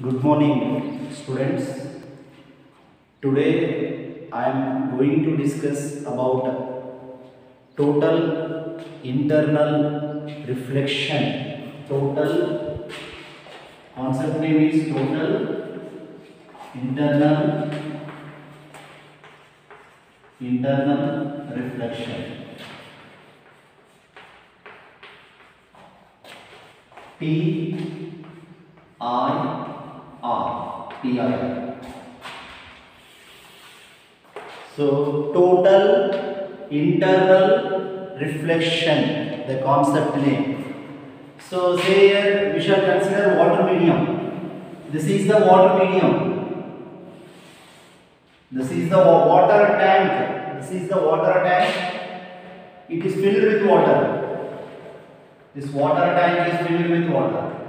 Good morning, students. Today I am going to discuss about total internal reflection. Total concept name is total internal internal reflection. T I R T I So total internal reflection, the concept name. So say here we shall consider water medium. This is the water medium. This is the water tank. This is the water tank. It is filled with water. This water tank is filled with water.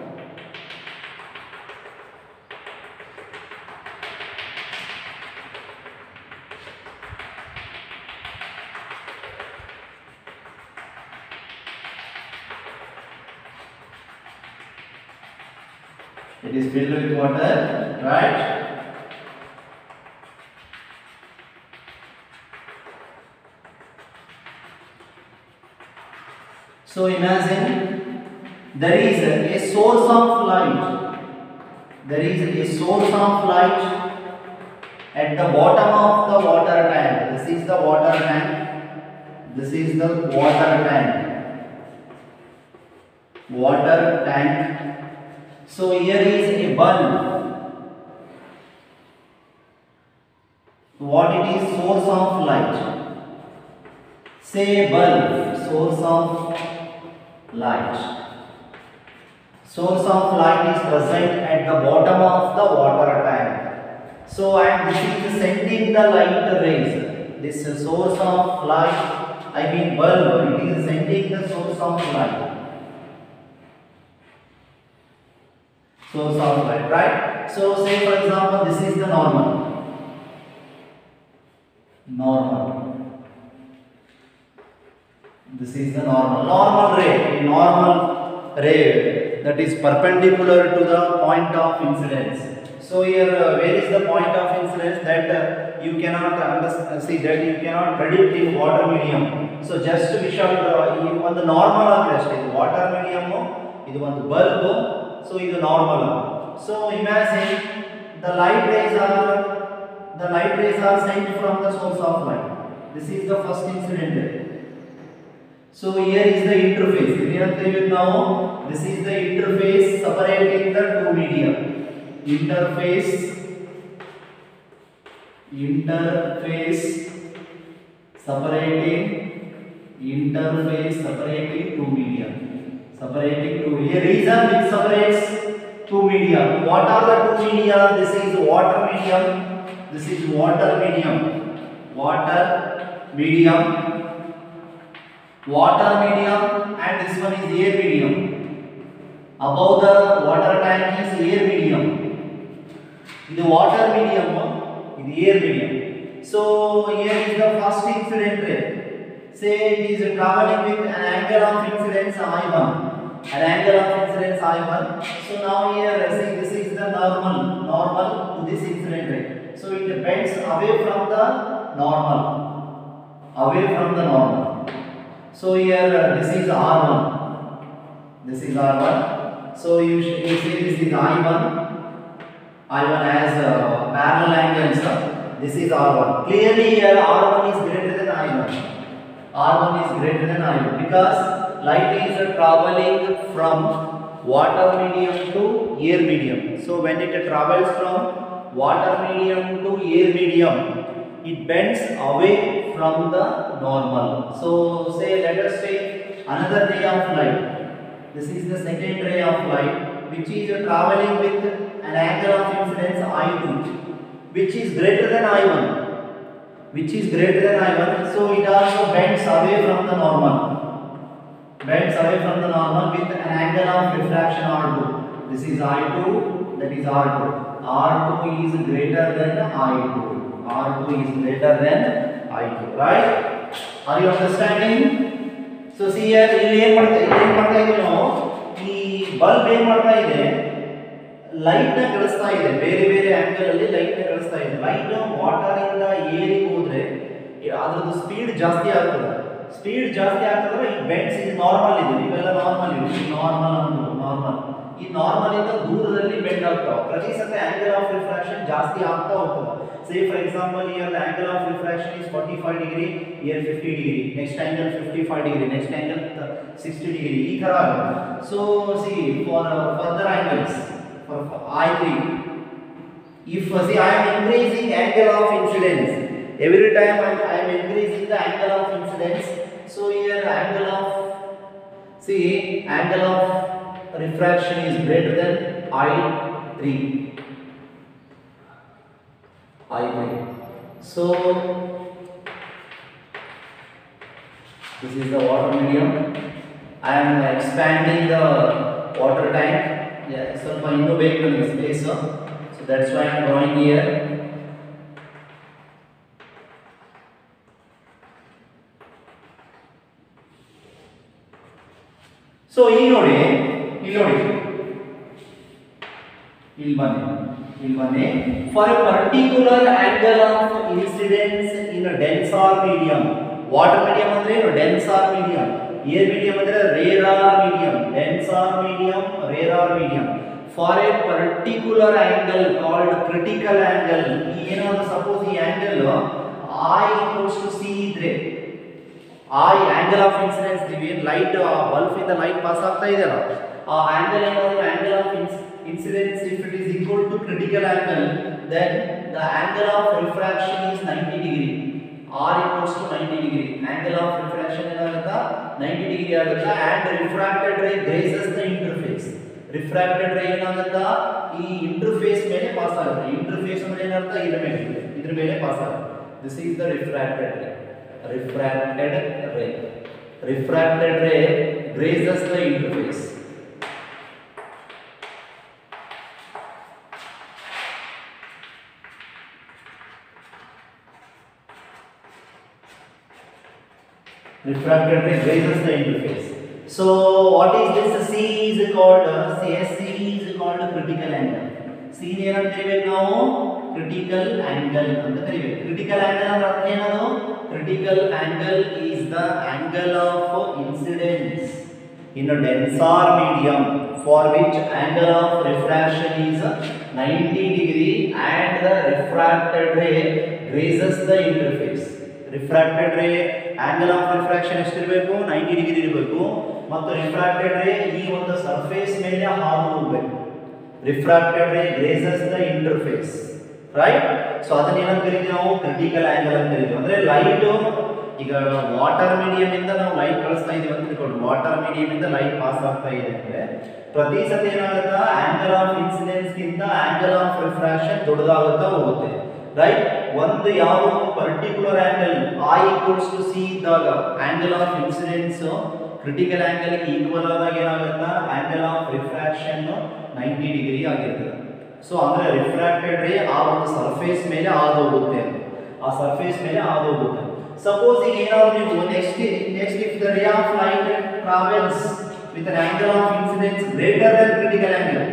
It is filled with water, right? So imagine there is a source of light. There is a source of light at the bottom of the water tank. This is the water tank. This is the water tank. Water tank. So here is a bulb. What it is? Source of light. Say bulb, source of light. Source of light is present at the bottom of the water tank. So this is sending the light rays. This source of light, I mean bulb, it is sending the source of light. source of light, right? So say for example, this is the normal. Normal. This is the normal. Normal ray, a normal ray that is perpendicular to the point of incidence. So here, uh, where is the point of incidence that uh, you cannot understand, see that you cannot predict in water medium. So just we shall uh, ಈ ಒಂದು normal ಆಗಿ ಅಷ್ಟೇ ಇದು water medium ಇದು ಒಂದು bulb so ಇದು normal so imagine the light rays are the light rays are sent from the source of light this is the first incident ray. so here is the interface ಏನಂತೇವೆ ನಾವು this is the interface separating the two media interface interface separating interface separating two media separating two a reason which separates two media what are the two media this is water medium this is water medium water medium water medium and this one is air medium above the water tank is air medium ಇದು water medium ಇದು air medium so here is the first incident ray say it is traveling with an angle of incidence i1 an angle of incidence i1 so now here see this is the normal normal to this incident ray so it bends away from the normal away from the normal so here uh, this is r1 this is r1 so you, you see this is i1 I1 has uh, parallel angles. uh, This is R1. Clearly here R1 is greater than I1. R1 is greater than I1 because light is traveling from water medium to air medium. So when it travels from water medium to air medium, it bends away from the normal. So say let us take another ray of light. This is the second ray of light which is traveling with an angle of incidence I2 which is greater than I1 which is greater than I1 so it also bends away from the normal bends away from the normal with an angle of refraction R2 this is I2 that is R2 R2 is greater than I2 R2 is greater than I2 right are you understanding So see here, ಇಲ್ಲಿ ಏನ್ ಮಾಡ್ತಾ ಇಲ್ಲಿ ಏನ್ ಮಾಡ್ತಾ ಇದೀವಿ ನಾವು ಈ bulb ಏನ್ ಮಾಡ್ತಾ ಇದೆ ಲೈಟ್ನ ಕಳಿಸ್ತಾ ಇದೆ ಬೇರೆ ಬೇರೆ ಆಂಗಲ್ ಅಲ್ಲಿ ಲೈಟ್ನ ಕಳಿಸ್ತಾ ಇದೆ ಲೈಟ್ ವಾಟರ್ ಇಂದ ಏರಿಗೆ hodre ಅದ್ರದ್ದು speed ಜಾಸ್ತಿ ಆಗ್ತದೆ ಸ್ಪೀಡ್ ಜಾಸ್ತಿ ಆಗ್ತದ್ರೆ ಈ ಬೆಂಡ್ಸ್ ಇದು ನಾರ್ಮಲ್ ಇದೆ ಇವೆಲ್ಲ ನಾರ್ಮಲ್ ಇದೆ ನಾರ್ಮಲ್ ಅನ್ನೋದು ನಾರ್ಮಲ್ ಈ ನಾರ್ಮಲ್ ಇಂದ ದೂರದಲ್ಲಿ ಬೆಂಡ್ ಆಗ್ತಾವ ಪ್ರತಿ ಸತಿ ಆಂಗಲ್ ಆಫ್ ರಿಫ್ರಾಕ್ಷನ್ ಜಾಸ್ತಿ ಆಗ್ತಾ ಹೋಗ್ತದೆ say for example here angle of refraction is 45 degree here 50 degree next angle 55 degree next angle 60 degree ಈ ತರ ಆಗುತ್ತೆ so see for further angles for I3 if uh, see I am increasing angle of incidence every time I, I am increasing the angle of incidence So here angle of, see angle of refraction is greater than I3. I3. So this is the water medium. I am expanding the water tank. Yeah, so I know back to space. So that's why I am drawing here. So ಈಗ ನೋಡಿ ಇಲ್ಲಿ ನೋಡಿ ಇಲ್ಲಿ ಬನ್ನಿ ಇಲ್ಲಿ ಬನ್ನಿ for a particular angle of incidence in denser medium water medium ಅಂದ್ರೆ ಏನು ಡೆನ್ಸಾರ್ ಮೀಡಿಯಂ ಏರ್ ಮೀಡಿಯಂ ಅಂದ್ರೆ rarer medium denser medium rarer medium for a particular angle called critical angle ಏನಾದ್ರು ಸಪೋಸ್ ಈ angle I equals to C ಇದ್ರೆ ಆ angle of incidence ನೀವು ಏನು light bulb ಇಂದ ಲೈಟ್ ಪಾಸ್ ಆಗ್ತಾ ಇದೆಯಲ್ಲ ಆ ಆಂಗಲ್ ಏನಾದ್ರು angle of incidence if it is equal to critical angle then the angle of refraction is 90 degree or equals to 90 degree angle of refraction ಏನಾಗುತ್ತಾ? 90 degree ಆಗುತ್ತಾ? And refracted ray grazes the interface refracted ray ಏನಾಗುತ್ತಾ? ಈ interface ಮೇಲೆ pass ಆಗುತ್ತೆ. Interface ಅಂದ್ರೆ ಏನರ್ಥ ಇದ್ರ ಮೇಲೆ. ಇದ್ರ ಮೇಲೆ ಪಾಸ್ ಆಗುತ್ತೆ. This is the refracted ray refracted ray. Refracted ray grazes the interface. Refracted ray grazes the interface. So what is this? C is called uh, CSC is called critical angle. C ಏನಂತ ಕರಿಬೇಕು ನಾವು critical angle ಅಂತ ಕರಿಬೇಕು critical angle ಅಂದ್ರೆ ಅರ್ಥ ಏನದು critical angle is the angle of incidence in a denser medium for which angle of refraction is 90 degree and the refracted ray grazes the interface refracted ray angle of refraction ಎಷ್ಟಿರಬೇಕು 90 degree ಇರಬೇಕು ಮತ್ತು refracted ray ಈ ಒಂದು surface ಮೇಲೆ ಹಾದು ಹೋಗಬೇಕು Refracted ray grazes the interface right so ಅದನ್ನ ಏನಂತ ಕರಿತೀವಿ ನಾವು? ಕ್ರಿಟಿಕಲ್ ಆಂಗಲ್ ಅಂತ ಕರಿತೀವಿ. ಅಂದ್ರೆ ಲೈಟ್ ಈಗ ವಾಟರ್ ಮೀಡಿಯಂ ಇಂದ ನಾವು ಲೈಟ್ ಕಳಿಸ್ತಾ ಇದೀವಿ ಅಂತ ತಿಳ್ಕೊಂಡು ವಾಟರ್ ಮೀಡಿಯಂ ಇಂದ ಲೈಟ್ ಪಾಸ್ ಆಗ್ತಾ ಇದೆ ಅಂದ್ರೆ ಪ್ರತಿ ಸತಿ ಏನಾಗುತ್ತೆ? ಆಂಗಲ್ ಆಫ್ ಇನ್ಸಿಡೆನ್ಸ್ ಗಿಂತ ಆಂಗಲ್ ಆಫ್ ರಿಫ್ರಾಕ್ಷನ್ ದೊಡ್ಡದಾಗುತ್ತಾ ಹೋಗುತ್ತೆ. ರೈಟ್ ಒಂದು ಯಾವ ಪರ್ಟಿಕ್ಯುಲರ್ ಆಂಗಲ್ ಆ ಈಕ್ವಲ್ಸ್ ಟು ಸಿ ಇದ್ದಾಗ angle of incidence critical angle equal ಆದಾಗ ಏನಾಗುತ್ತಾ? ಆಂಗಲ್ ಆಫ್ ರಿಫ್ರಾಕ್ಷನ್ 90 ಡಿಗ್ರಿ ಆಗಿರ್ತದೆ. ಸೊ ಅಂದ್ರೆ ರಿಫ್ರಾಕ್ಟೆಡ್ ರೇ ಆ ಒಂದು ಸರ್ಫೇಸ್ ಮೇಲೆ ಹಾದು ಹೋಗುತ್ತೆ ಆ ಸರ್ಫೇಸ್ ಮೇಲೆ ಹಾದು ಹೋಗುತ್ತೆ ಸಪೋಸ್ ಈಗ ಏನಾದ್ರು ನೀವು next next if the ray of light travels with an angle of incidence greater than critical angle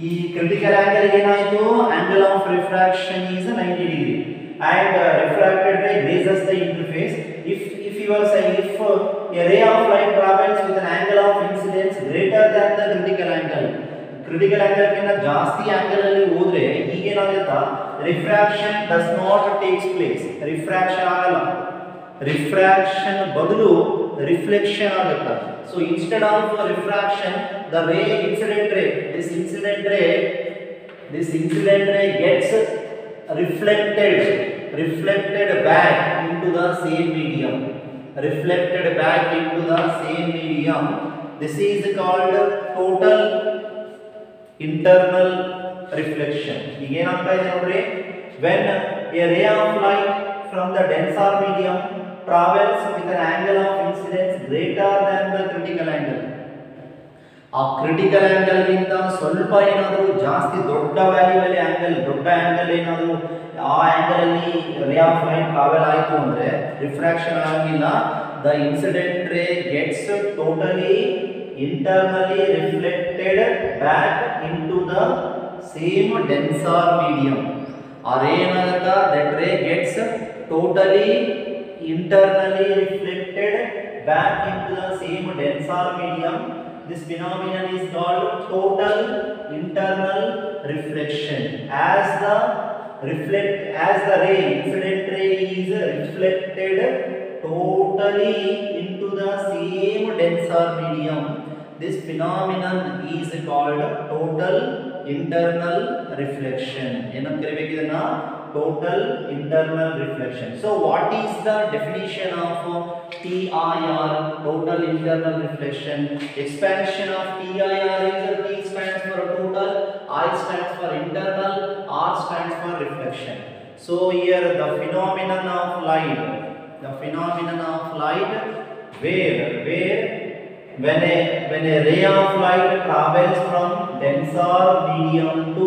ಈ ಕ್ರಿಟಿಕಲ್ ಆಂಗಲ್ ಏನಾಯಿತು angle of refraction is 90 degree and uh, refracted ray grazes the interface if if you are saying if uh, a ray of light travels with an angle of incidence greater than the critical angle critical angle ಗಿಂತ ಜಾಸ್ತಿ angle ಅಲ್ಲಿ ಹೋದ್ರೆ ಈಗ ಏನಾಗುತ್ತಾ refraction does not takes place refraction ಆಗಲ್ಲ refraction ಬದಲು reflection ಆಗುತ್ತೆ so instead of refraction the ray incident ray this incident ray this incident ray gets reflected reflected back into the same medium reflected back into the same medium this is called total internal reflection ಈಗ ಏನಾಗ್ತಾ ಇದೆ ನೋಡ್ರಿ? When a ray of light from the denser medium travels with an angle of incidence greater than the critical angle ಆ critical angle ಗಿಂತ ಸ್ವಲ್ಪ ಏನಾದರೂ ಜಾಸ್ತಿ ದೊಡ್ಡ ವ್ಯಾಲ್ಯೂಬಲ್ ಆಂಗಲ್ ದೊಡ್ಡ ಆಂಗಲ್ ಏನಾದರೂ, ಆ ಆಂಗಲ್ ಅಲ್ಲಿ ರೇ ಆಫ್ ಲೈಟ್ ಟ್ರಾವೆಲ್ ಆಯಿತು ಅಂದ್ರೆ ರಿಫ್ರಾಕ್ಷನ್ ಆಗಿಲ್ಲ the incident ray gets totally internally reflected back into the same denser medium or ಏನಾಗುತ್ತಾ that ray gets totally internally reflected back into the same denser medium this phenomenon is called total internal reflection as the reflect as the ray incident ray is reflected totally into the same denser medium This phenomenon is called total internal reflection. Total internal reflection. So what is the definition of TIR, total internal reflection? Expansion of TIR is T stands for total, I stands for internal, R stands for reflection. So here the phenomenon of light, the phenomenon of light, where, where when a when a ray of light travels from denser medium to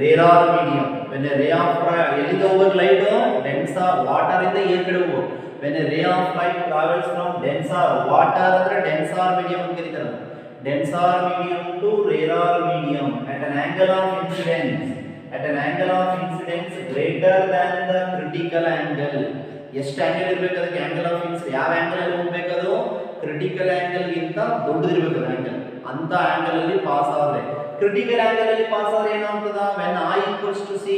rarer medium when a ray of light ಎಲ್ಲಿಂದ ಹೋಗ್ಬೇಕು light denser water ಇಂದ air ಕಡೆ ಹೋಗ್ಬೇಕು when a ray of light travels from denser water ಅಂದ್ರೆ denser medium ಅಂತ ಕರೀತಾರೆ denser medium to rarer medium at an angle of incidence at an angle of incidence greater than the critical angle ಎಷ್ಟು angle ಇರಬೇಕು ಅದಕ್ಕೆ angle of ಇನ್ಸ್ ಯಾವ angle ಅಲ್ಲಿ ಹೋಗ್ಬೇಕು ಅದು ಕ್ರಿಟಿಕಲ್ ಆಂಗಲ್ ಗಿಂತ ದೊಡ್ಡದಿರ್ಬೇಕು ಆಂಗಲ್ ಅಂತ ಆಂಗಲ್ ಅಲ್ಲಿ ಪಾಸ್ ಆದರೆ. ಕ್ರಿಟಿಕಲ್ ಆ್ಯಂಗಲಲ್ಲಿ ಪಾಸ್ ಆದರೆ ಏನಾಗ್ತದ? When I equals to C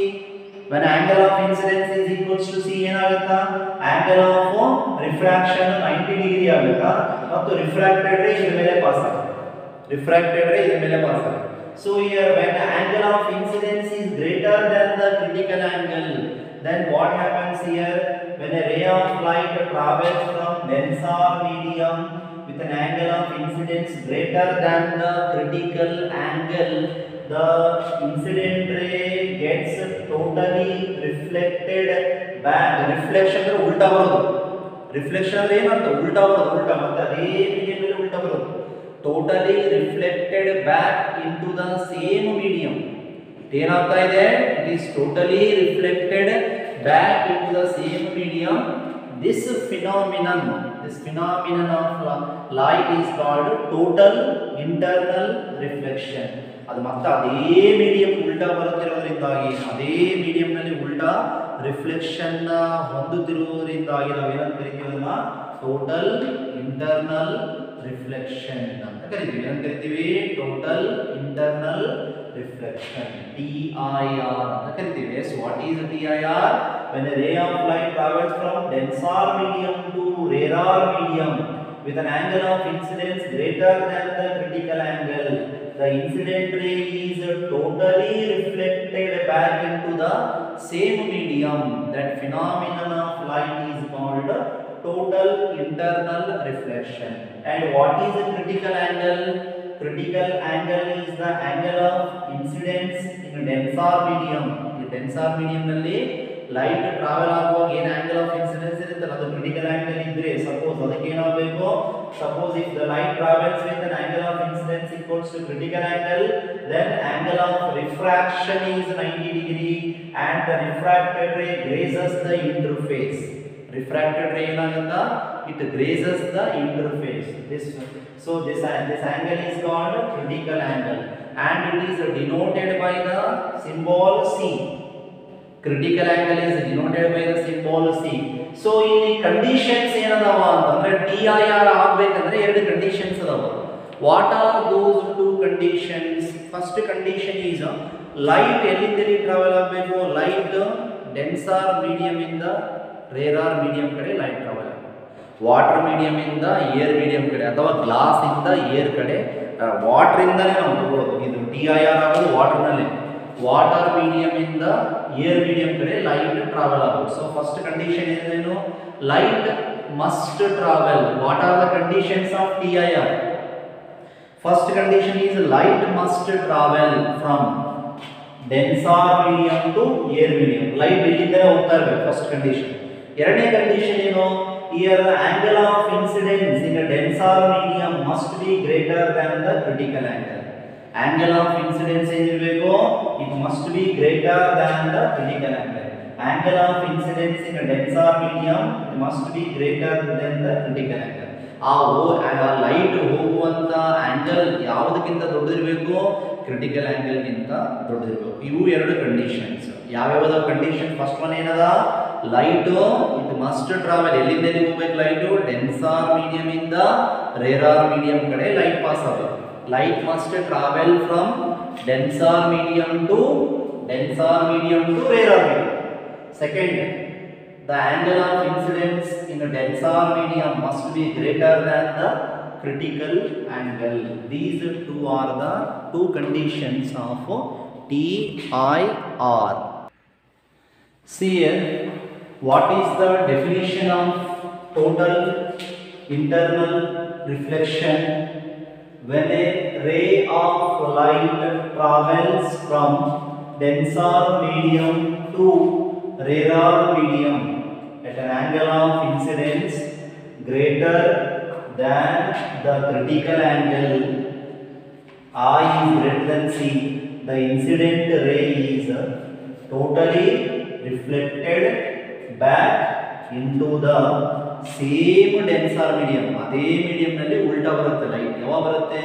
when angle of incidence is equals to C ಏನಾಗುತ್ತಾ? Angle of refraction 90 degree ಆಗುತ್ತಾ? ಮತ್ತು ರಿಫ್ರಾಕ್ಟೆಡ್ ರೇ ಇದ್ರ ಮೇಲೆ ಪಾಸ್ ಆಗುತ್ತೆ. ರಿಫ್ರಾಕ್ಟೆಡ್ ರೇ ಇದ್ರ ಮೇಲೆ ಪಾಸ್ ಆಗುತ್ತೆ. So here, when angle of incidence is greater than the critical angle, then what happens here? When a ray of light travels from denser medium with an angle of incidence greater than the critical angle the incident ray gets totally reflected back reflection ಅಂದ್ರೆ ಉಲ್ಟಾ ಬರೋದು reflection ಅಂದ್ರೆ ಏನರ್ಥ ಉಲ್ಟಾ ಬರೋದು ಉಲ್ಟಾ ಮತ್ತೆ ಅದೇ ಮೀಡಿಯಂ ಮೇಲೆ ಉಲ್ಟಾ ಬರೋದು totally reflected back into the same medium ಏನಾಗ್ತಾ ಇದೆ it is totally reflected back into the same medium this phenomenon this phenomenon of light is called total internal reflection ಅದು ಮತ್ತೆ ಅದೇ ಮೀಡಿಯಂ ಉಲ್ಟಾ ಬರುತ್ತಿರೋದ್ರಿಂದಾಗಿ ಅದೇ ಮೀಡಿಯಂನಲ್ಲಿ ಉಲ್ಟಾ ರಿಫ್ಲೆಕ್ಷನ್ ಹೊಂದುತ್ತಿರುವುದರಿಂದಾಗಿ ನಾವೇನಂತ ಕರಿತೀವಿ ಅದನ್ನ ಟೋಟಲ್ ಇಂಟರ್ನಲ್ ರಿಫ್ಲೆಕ್ಷನ್ ಅಂತ ಕರಿತೀವಿ ಏನಂತ ಕರಿತೀವಿ total internal reflection T I R ಅಂತ ಕರಿತೀವಿ yes what is T I R when a ray of light travels from denser medium to rarer medium with an angle of incidence greater than the critical angle the incident ray is totally reflected back into the same medium that phenomenon of light is called total internal reflection and what is a critical angle critical angle is the angle of incidence in a denser medium ಈ denser medium ನಲ್ಲಿ light travel ಆಗುವಾಗ ಏನ್ angle of incidence ಇರುತ್ತಲ್ಲ ಅದು critical angle ಇದ್ರೆ suppose ಅದಕ್ಕೆ ಏನಾಗಬೇಕು suppose if the light travels with an angle of incidence equals to critical angle then angle of refraction is 90 degree and the refracted ray grazes the interface refracted ray ಏನಾಗುತ್ತಾ it grazes the interface this so this this angle is called critical angle and it is denoted by the symbol c critical angle is denoted by the symbol c so ಇಲ್ಲಿ conditions ಏನದಾವ ಅಂತಂದ್ರೆ T I R ಆಗ್ಬೇಕಂದ್ರೆ ಎರಡು conditions ಅದಾವ what are those two conditions first condition is light ಎಲ್ಲಿಂದ ಎಲ್ಲಿ travel ಆಗಬೇಕು light denser medium ಇಂದ rarer medium ಕಡೆ ಲೈಟ್ ಟ್ರಾವೆಲ್ ವಾಟರ್ ಮೀಡಿಯಂ ಇಂದ ಏರ್ ಮೀಡಿಯಂ ಕಡೆ ಅಥವಾ ಗ್ಲಾಸಿಂದ ಏರ್ ಕಡೆ ವಾಟ್ರಿಂದಲೇ ನಾವು ತಗೊಳ್ಳೋದು. ಇದು ಟಿ ಐ ಆರ್ ಆಗೋದು ವಾಟರ್ನಲ್ಲಿ ವಾಟರ್ ಮೀಡಿಯಂ ಇಂದ ಏರ್ ಮೀಡಿಯಂ ಕಡೆ ಲೈಟ್ ಟ್ರಾವೆಲ್ ಆಗೋದು. ಸೊ ಫಸ್ಟ್ ಕಂಡೀಷನ್ ಏನೇನು? Light must travel what are the conditions of T I R first condition is light must travel from denser medium to air medium light ಎಲ್ಲಿಂದಲೇ ಹೋಗ್ತಾ ಇರಬೇಕು? First condition ಎರಡನೇ condition ಏನು? Here angle of incidence in denser medium must be greater than the critical angle angle of incidence ಏನಿರಬೇಕು? It must be greater than the critical angle angle of incidence in denser medium it must be greater than the critical angle ಆ ಓ light ಹೋಗುವಂತ angle ಯಾವುದಕ್ಕಿಂತ ದೊಡ್ಡದಿರಬೇಕು critical ಆ್ಯಂಗಲ್ಗಿಂತ ದೊಡ್ಡದಿರಬೇಕು ಇವು ಎರಡು ಕಂಡೀಷನ್ಸ್ ಯಾವ್ಯಾವ ಕಂಡೀಷನ್ ಫಸ್ಟ್ ಒನ್ ಏನದ? ಲೈಟು ಇಟ್ ಮಸ್ಟ್ ಟ್ರಾವೆಲ್ ಎಲ್ಲಿಂದ ಎಲ್ಲಿಗೆ ಹೋಗ್ಬೇಕು ಲೈಟು ಡೆನ್ಸಾರ್ ಮೀಡಿಯಮ್ ಇಂದ ರೇರಾರ್ ಮೀಡಿಯಂ ಕಡೆ ಲೈಟ್ ಪಾಸ್ ಆಗಬೇಕು light must travel from denser medium to denser medium to rarer medium Second, the angle of incidence in a denser medium must be greater than the critical angle. These two are the two conditions of TIR. See here, what is the definition of total internal reflection? When a ray of light travels from denser medium to rarer medium at an angle of incidence greater than the critical angle I is greater than C, the incident ray is totally reflected back to the same denser medium ಅದೇ ಮೀಡಿಯಂನಲ್ಲಿ ಉಲ್ಟಾ ಬರುತ್ತೆ light ಯಾವಾಗ ಬರುತ್ತೆ?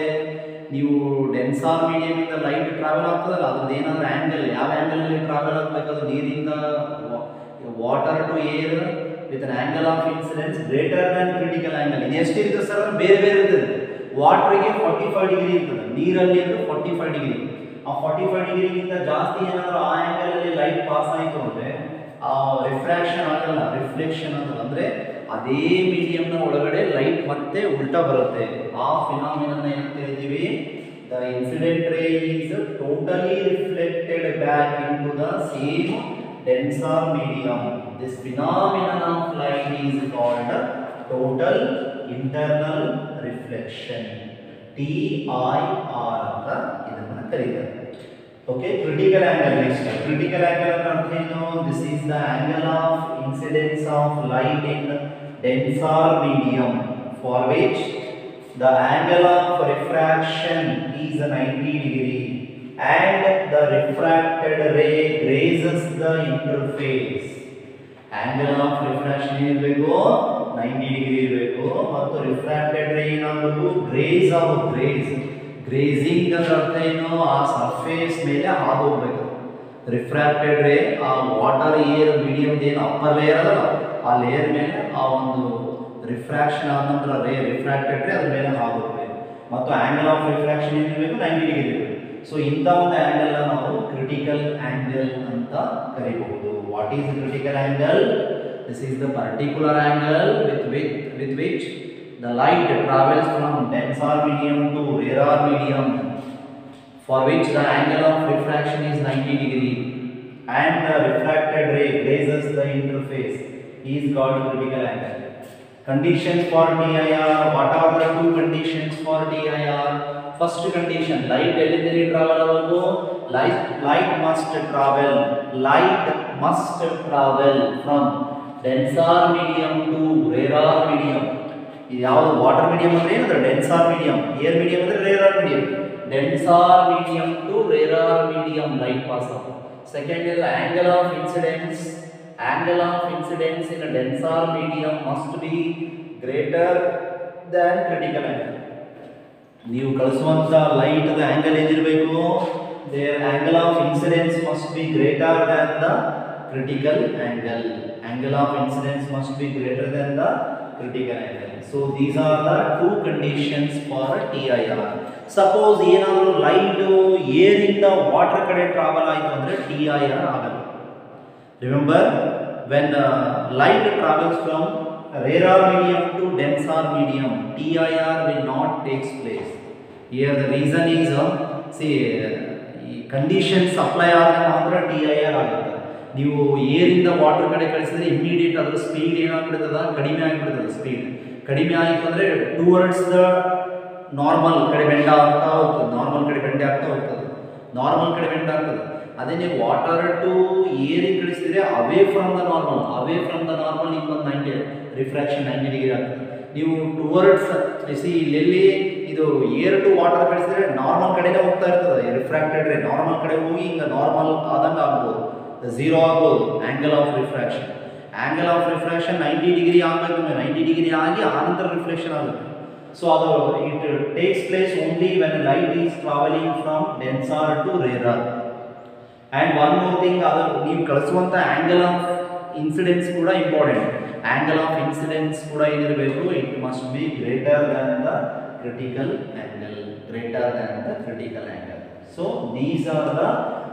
ನೀವು denser medium ಇಂದ light travel ಆಗ್ತದಲ್ಲ, ಅದ್ರದ್ದು ಏನಾದ್ರೂ ಆ್ಯಂಗಲ್ ಯಾವ ಆ್ಯಂಗಲಲ್ಲಿ ಟ್ರಾವೆಲ್ ಆಗಬೇಕಾದ್ರೆ ಅದು ನೀರಿಂದ water to air with an angle of incidence greater than critical angle ಇದು ಇರ್ತದೆ ಸರ್ ಬೇರೆ ಬೇರೆ ಇರ್ತದೆ. ವಾಟ್ರಿಗೆ ಫಾರ್ಟಿ ಫೈವ್ ಡಿಗ್ರಿ ಇರ್ತದೆ. ನೀರಲ್ಲಿ ಅಂದ್ರೆ ಫಾರ್ಟಿ ಫೈವ್ ಡಿಗ್ರಿ ಆ ಫಾರ್ಟಿ ಫೈವ್ ಡಿಗ್ರಿಗಿಂತ ಜಾಸ್ತಿ ಏನಾದರೂ ಆ ಆ್ಯಂಗಲಲ್ಲಿ ಲೈಟ್ ಪಾಸ್ ಆಯಿತು ಅಂದರೆ ರಿಫ್ರಾಕ್ಷನ್ ಆಗಲ್ಲ ರಿಫ್ಲೆಕ್ಷನ್ ಅಂತ ಅಂದರೆ ಅದೇ ಮೀಡಿಯಂನ ಒಳಗಡೆ ಲೈಟ್ ಮತ್ತೆ ಉಲ್ಟಾ ಬರುತ್ತೆ ಆ ಫಿನಾಮಿನನ್ನ ಏನಂತ ಹೇಳ್ತೀವಿ the incident ray is totally reflected back into the same denser medium this phenomenon of light is called total internal reflection T I R ಅಂತ ಇದನ್ನ ಕರೀತಾರೆ okay critical angle next critical angle ಅಂತ ಅರ್ಥ ಏನು this is the angle of incidence of light in denser medium for which the angle of refraction is 90 degree and the refracted ray grazes the interface angle of refraction ಇರಬೇಕು ninety degree ಇರಬೇಕು ಮತ್ತು refracted ರೇ ಏನಾಗಬೇಕು grace of grace grazing ಅಂದ್ರೆ ಅರ್ಥ ಏನು ಆ surface ಮೇಲೆ ಹಾದು ಹೋಗ್ಬೇಕು ರಿಫ್ರಾಕ್ಟೆಡ್ ರೇ ಆ ವಾಟರ್ ಏರ್ ಮೀಡಿಯಮ್ ಏನು ಅಪ್ಪರ್ ಲೇಯರ್ ಅಲ್ಲ ಆ ಲೇಯರ್ ಮೇಲೆ ಆ ಒಂದು ರಿಫ್ರಾಕ್ಷನ್ ಆದ ನಂತರ ರೇ ರಿಫ್ರಾಕ್ಟೆಡ್ ರೇ ಅದ್ರ ಮೇಲೆ ಹಾದು ಹೋಗ್ಬೇಕು ಮತ್ತು ಆಂಗಲ್ ಆಫ್ ರಿಫ್ರಾಕ್ಷನ್ ಏನಿರಬೇಕು ನೈಂಟಿ ಡಿಗ್ರಿ ಇರಬೇಕು. ಸೊ ಇಂಥ ಒಂದು ಆಂಗಲ್ ನಾವು ಕ್ರಿಟಿಕಲ್ ಆಂಗಲ್ ಅಂತ ಕರಿಬಹುದು. What is critical angle this is the particular angle with with with which the light travels from denser medium to rarer medium for which the angle of refraction is 90 degree and the refracted ray grazes the interface is called critical angle. Conditions for DIR, what are the two conditions for DIR? First condition, light elidhiri travel light, light must travel, light must travel from denser medium to rarer medium ಇದು ಯಾವುದು water medium ಅಂದ್ರೆ ಏನಂದ್ರೆ denser medium air medium ಅಂದ್ರೆ rarer medium denser medium to rarer medium light pass of second is angle of incidence angle of incidence in denser medium must be greater than critical angle ನೀವು ಕಳಿಸುವಂತ light angle ಏನಿರಬೇಕು there angle of incidence must be greater than the critical angle angle of incidence must be greater than the critical angle so these are the two conditions for T I R suppose ಏನಾದರೂ light ಏರಿಂದ water ಕಡೆ travel ಆಯಿತು ಅಂದರೆ T I R ಆಗಲ್ಲ remember when light travels from rarer medium to denser medium T I R will not takes place here the reason is see ಈ conditions apply ಆದರೆ ಮಾತ್ರ T I R ಆಗುತ್ತೆ ನೀವು ಏರಿಂದ water ಕಡೆ ಕಳಿಸಿದ್ರೆ immediate ಅದರ speed ಏನಾಗ್ಬಿಡ್ತದ? ಕಡಿಮೆ ಆಗಿಬಿಡ್ತದೆ ಸ್ಪೀಡ್ ಕಡಿಮೆ ಆಯಿತು ಅಂದರೆ ಟೂವರ್ಡ್ಸ್ ದ ನಾರ್ಮಲ್ ಕಡೆ ಬೆಂಡ ಆಗ್ತಾ ಹೋಗ್ತದೆ. ನಾರ್ಮಲ್ ಕಡೆ ಬೆಂಡೆ ಆಗ್ತಾ ಹೋಗ್ತದೆ. ನಾರ್ಮಲ್ ಕಡೆ ಬೆಂಡ ಆಗ್ತದೆ. ಅದೇ ನೀವು ವಾಟರ್ ಟು ಏರಿಗೆ ಕಳಿಸಿದ್ರೆ away from the normal away from the normal ನಿಮ್ಗೆ ಒಂದು ನೈಂಟಿ ರಿಫ್ರಾಕ್ಷನ್ ನೈಂಟಿ ಡಿಗ್ರಿ ಆಗ್ತದೆ. ನೀವು ಟುವರ್ಡ್ಸ್ ಸಿ ಇಲ್ಲೆಲ್ಲಿ ಇದು ಏರ್ ಟು ವಾಟರ್ ಕಳಿಸಿದ್ರೆ ನಾರ್ಮಲ್ ಕಡೆನೇ ಹೋಗ್ತಾ ಇರ್ತದೆ. ರಿಫ್ರಾಕ್ಟೆಡ್ ನಾರ್ಮಲ್ ಕಡೆ ಹೋಗಿ ಹಿಂಗೆ ನಾರ್ಮಲ್ ಆದಂಗೆ ಆಗ್ಬೋದು. ಝೀರೋ ಆಗ್ಬೋದು angle of refraction angle of reflection ninety degree ಆಗಬೇಕು ನೈಂಟಿ ಡಿಗ್ರಿ ಆಗಿ ಆನಂತರ ರಿಫ್ಲೆಕ್ಷನ್ ಆಗುತ್ತೆ. ಸೊ ಅದು it takes place only when light is travelling from denser to rarer and one more thing ಅದು ನೀವು ಕಳಿಸುವಂಥ ಆ್ಯಂಗಲ್ ಆಫ್ ಇನ್ಸಿಡೆನ್ಸ್ ಕೂಡ important angle of incidence ಕೂಡ ಏನಿರಬೇಕು? It must be greater than the critical angle greater than the critical angle so these are the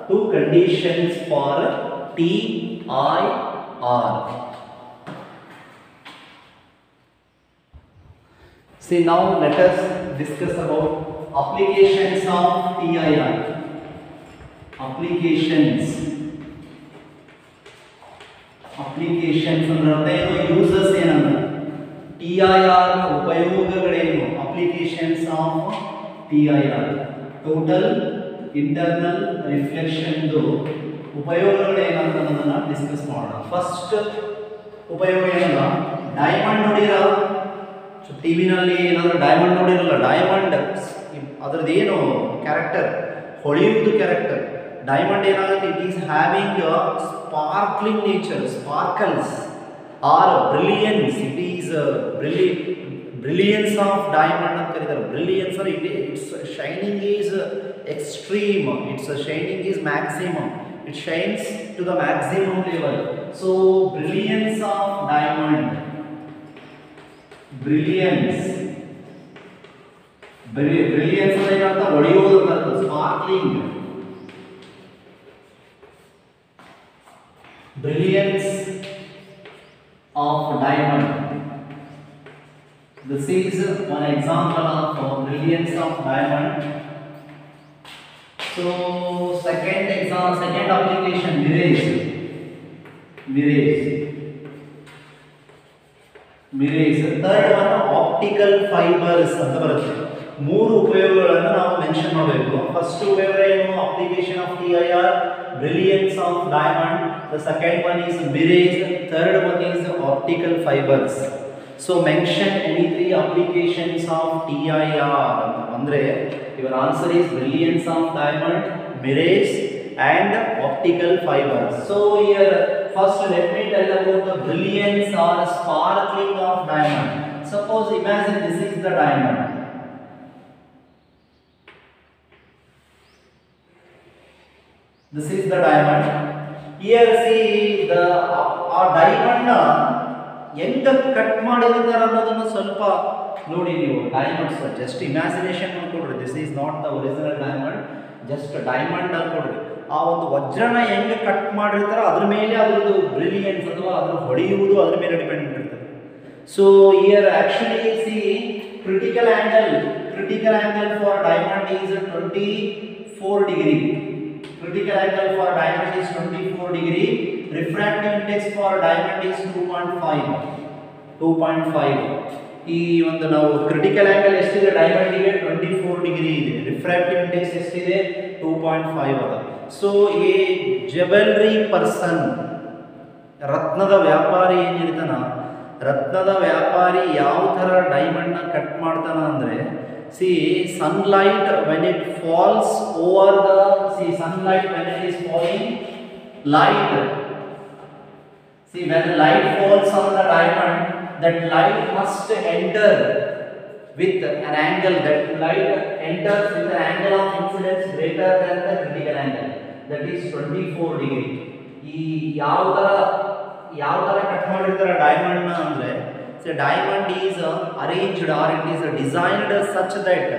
Two conditions for T I R See now let us discuss about applications of TIR. Applications. Applications ಅಂದ್ರೆ ಅರ್ಥ ಏನು uses ಏನಂದ್ರೆ T I R ಉಪಯೋಗಗಳೇನು applications of T I R total internal ರಿಫ್ಲೆಕ್ಷನ್ದು ಉಪಯೋಗಗಳೇನಂತ ಅನ್ನೋದನ್ನ discuss ಮಾಡೋಣ. First ಉಪಯೋಗ ಏನಲ್ಲ? ಡೈಮಂಡ್ ನೋಡಿರ? ಟಿವಿನಲ್ಲಿ ಏನಾದರೂ ಡೈಮಂಡ್ ನೋಡಿರಲ್ಲ? ಡೈಮಂಡ್ ಅದ್ರದ್ದು ಏನು ಕ್ಯಾರೆಕ್ಟರ್ ಹೊಳೆಯುವುದು ಕ್ಯಾರೆಕ್ಟರ್ ಡೈಮಂಡ್ ಏನಾಗುತ್ತೆ? It is having sparkling nature sparkles or brilliance it is ಬ್ರಿಲಿ brilliance of diamond ಅಂತ ಕರೀತಾರೆ ಬ್ರಿಲಿಯನ್ಸ್ ಅಂದ್ರೆ it it's shining is extreme it's shining is maximum it shines to the maximum level so brilliance of diamond brilliance brilliance ಅಂದ್ರೆ ಏನಂತ ಹೊಡೆಯುವುದು ಅಂತ sparkling brilliance of diamond This is one example of uh, brilliance of diamond. So second example, second application mirage. Mirage. Mirage third one optical fibres ಅಂತ ಬರುತ್ತೆ ಮೂರು ಉಪಯೋಗಗಳನ್ನು ನಾವು mention ಮಾಡಬೇಕು ಫಸ್ಟ್ ಉಪಯೋಗ ಏನು application of T I R brilliance of diamond the second one is mirage third one is optical fibres So mention any three applications of TIR. Andre, your answer is brilliance of diamond, mirrors, and optical fiber. So here first let me tell about the brilliance or sparkling of diamond. Suppose imagine this is the diamond. This is the diamond. Here see the uh, a diamond uh, ಹೆಂಗ cut ಮಾಡಿರ್ತಾರೆ ಅನ್ನೋದನ್ನು ಸ್ವಲ್ಪ ನೋಡಿ ನೀವು diamonds just imagination ಅನ್ಕೊಡ್ರಿ this is not the original diamond just diamond ಅನ್ಕೊಡ್ರಿ ಆ ಒಂದು ವಜ್ರನ ಹೆಂಗೆ cut ಮಾಡಿರ್ತಾರೋ, ಅದ್ರ ಮೇಲೆ ಅದ್ರದ್ದು ಬ್ರಿಲಿಯನ್ಸ್ ಅಥವಾ ಅದ್ರ ಹೊಡೆಯುವುದು ಅದ್ರ ಮೇಲೆ ಡಿಪೆಂಡ್ ಇರ್ತದೆ so here actually see critical angle critical angle for diamond is twenty four degree critical angle for ಡೈಮಟೀಸ್ twenty four for diamond is 24 degree refractive index for diamond is 2.5 2.5 ಈ ಒಂದು ನಾವು ಕ್ರಿಟಿಕಲ್ ಆಂಗಲ್ ಎಷ್ಟಿದೆ? ಡೈಮಂಡಿಗೆ twenty four degree ಇದೆ. Refractive index ಎಷ್ಟಿದೆ? Two point five ಅದ. So a jewellery person ರತ್ನದ ವ್ಯಾಪಾರಿ ಏನಿರ್ತಾನ? ರತ್ನದ ವ್ಯಾಪಾರಿ ಯಾವ ಥರ ಡೈಮಂಡ್ನ ಕಟ್ ಮಾಡ್ತಾನ ಅಂದರೆ see sunlight when it falls over the see sunlight when it is falling light See, when the light falls on the diamond, that light must enter with an angle. That light enters with an angle of incidence greater than the critical angle. That is 24 degree. ಈ ಯಾವ ಥರ ಯಾವ ಥರ cut ಮಾಡಿರ್ತಾರೆ ಡೈಮಂಡ್ನ ಅಂದರೆ so diamond is arranged or it is designed such that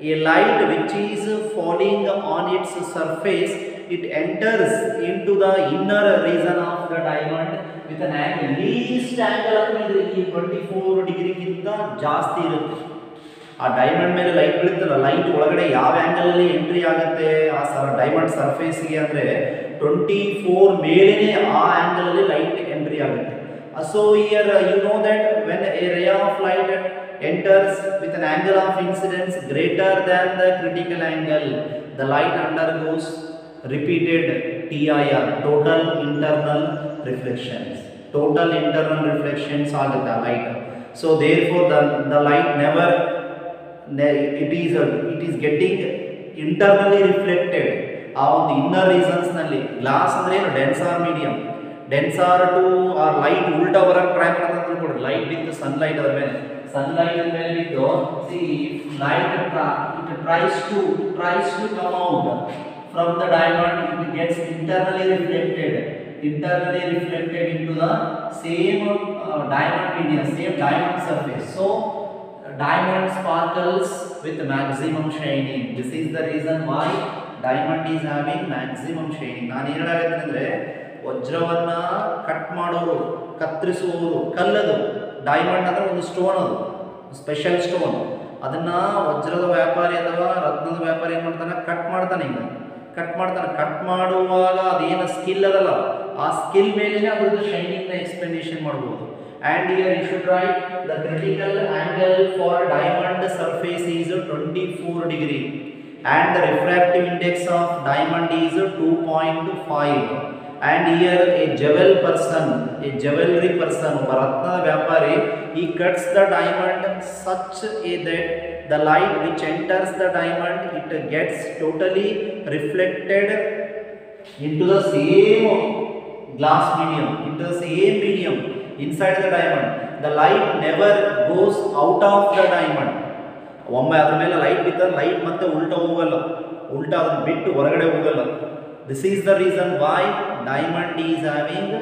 a light which is falling on its surface it enters into the inner region of the diamond with an angle least angle ಅಂದ್ರೆ ಈ twenty four ಡಿಗ್ರಿಗಿಂತ ಜಾಸ್ತಿ ಇರುತ್ತೆ ಆ diamond ಮೇಲೆ light ಬೀಳುತ್ತಲ್ಲ light ಒಳಗಡೆ ಯಾವ angle ಅಲ್ಲಿ ಎಂಟ್ರಿ ಆಗುತ್ತೆ ಆ ಸರ್ ಡೈಮಂಡ್ ಸರ್ಫೇಸ್ಗೆ ಅಂದರೆ ಟ್ವೆಂಟಿ ಫೋರ್ ಮೇಲೇನೆ ಆ ಆ್ಯಂಗಲ್ ಅಲ್ಲಿ ಲೈಟ್ ಎಂಟ್ರಿ ಆಗುತ್ತೆ so here you know that when a ray of light enters with an angle of incidence greater than the critical angle, the light undergoes repeated TIR, total internal reflections. Total internal reflections ಆಗುತ್ತೆ light. So therefore the, the light never, it is, it is getting internally reflected. ಆ ಒಂದು inner ರೀಸನ್ಸ್ನಲ್ಲಿ glass ಅಂದ್ರೆ ಏನು denser medium denser to ಆರ್ light ಉಲ್ಟಾ ಬರಕ್ಕೆ try ಮಾಡ್ತಾ ತಿಳ್ಕೊಡ್ರಿ ಲೈಟ್ ಬಿದ್ದು ಸನ್ಲೈಟ್ ಅದ್ರ ಮೇಲೆ ಸನ್ಲೈಟ್ ಮೇಲೆ ಬಿದ್ದು see light to tries to come out from the diamond the diamond it gets internally reflected internally reflected into the same uh, diamond medium same diamond surface so diamond sparkles with maximum shining this is the reason why diamond is having maximum shining ನಾನು ಏನು ಹೇಳಾಗತ್ತೀನಿ ಅಂದ್ರೆ ವಜ್ರವನ್ನ cut ಮಾಡೋರು ಕತ್ತರಿಸುವವರು ಕಲ್ಲದು diamond ಅಂದ್ರೆ ಒಂದು stone ಅದು special stone ಅದನ್ನ ವಜ್ರದ ವ್ಯಾಪಾರಿ ಅಥವಾ ರತ್ನದ ವ್ಯಾಪಾರಿ ಏನು ಮಾಡ್ತಾನೆ ಕಟ್ ಮಾಡ್ತಾನೆ ಈಗ ಕಟ್ ಮಾಡ್ತಾನೆ. ಕಟ್ ಮಾಡುವಾಗ ಅದೇನು ಸ್ಕಿಲ್ ಅದಲ್ಲ. ಆ ಸ್ಕಿಲ್ ಮೇಲೇ ಅದ್ರದ್ದು ಶೈನಿಂಗ್ನ ಎಕ್ಸ್ಪ್ಲನೇಷನ್ ಮಾಡ್ಬೋದು. And here you should write the critical angle for diamond surface is twenty four degree and the refractive index of diamond is two point five and here a jewel person a jewellery person ಒಬ್ಬ ರತ್ನದ ವ್ಯಾಪಾರಿ ಈ cuts the diamond such a that the light which enters the diamond it gets totally reflected into the same glass medium into the same medium inside the diamond the light never goes out of the diamond ಒಮ್ಮೆ ಅದ್ರ ಮೇಲೆ light ಬಿದ್ದರೆ light ಮತ್ತೆ ಉಲ್ಟಾ ಹೋಗಲ್ಲ ಉಲ್ಟಾ ಅದನ್ನು ಬಿಟ್ಟು ಹೊರಗಡೆ ಹೋಗಲ್ಲ this is the reason why diamond is having